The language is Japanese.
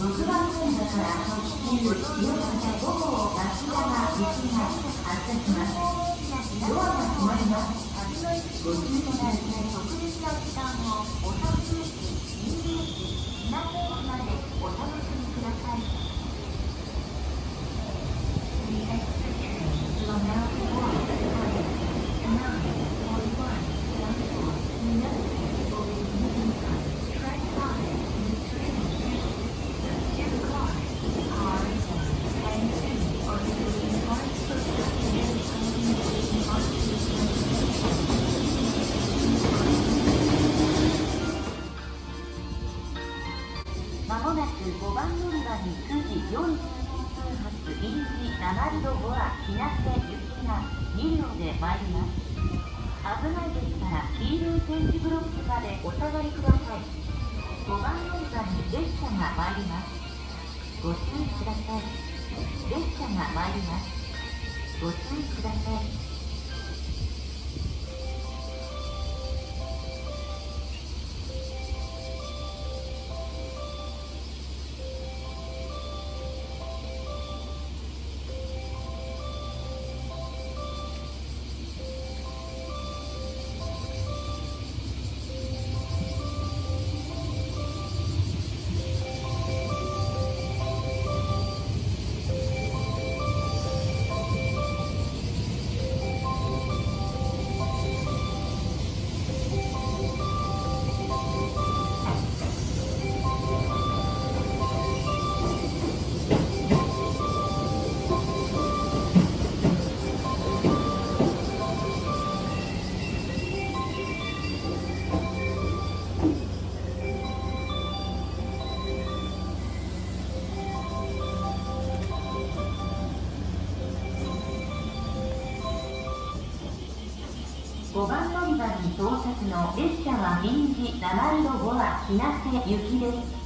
6番線だから新宿清方午後町山行きが発車しますドアが閉まりますご注意ください特別な時間を5番乗り場に9時49分発臨時7度5は日向行きが2両で参ります危ないですから黄色い点字ブロックまでお下がりください5番乗り場に列車が参りますご注意ください。列車が参ります。ご注意ください。5番乗り場に到着の列車は臨時7色5は日向行きです。